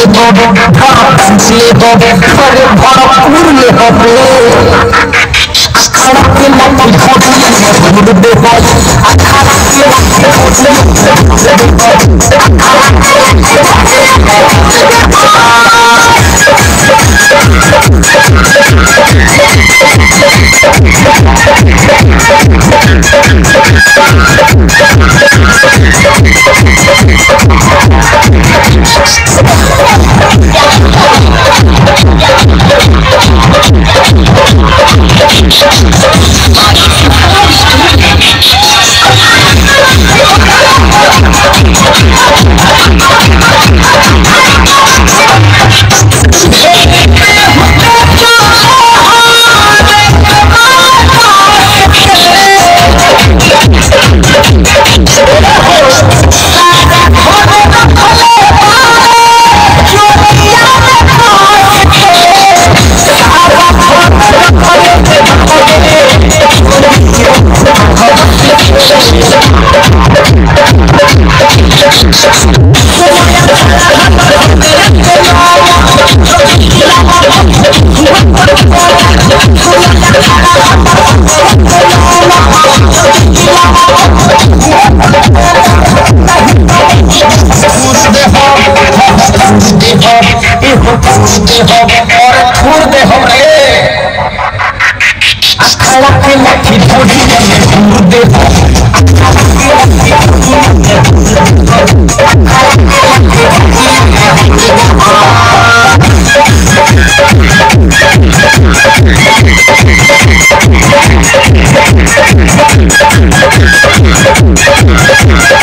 Fucking, fucking, fucking, fucking, fucking, fucking, fucking, fucking, fucking, fucking, fucking, fucking, fucking, fucking, fucking, fucking, fucking, fucking, fucking, दे हो खुद दे हम और खुद दे हम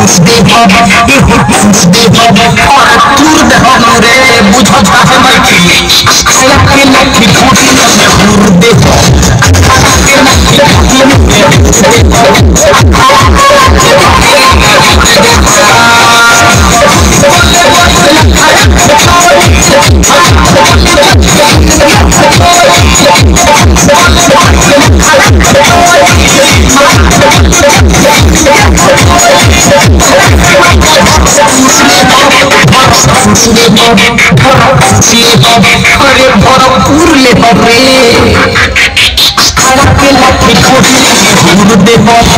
হুকুমস বিভব এ হুকুমস বিভব আর তুর দেহ মরে বুঝ যাহে মাইকি अरे भरपूर ले बबे खड़ा के लाठी खोल के घूर दे बब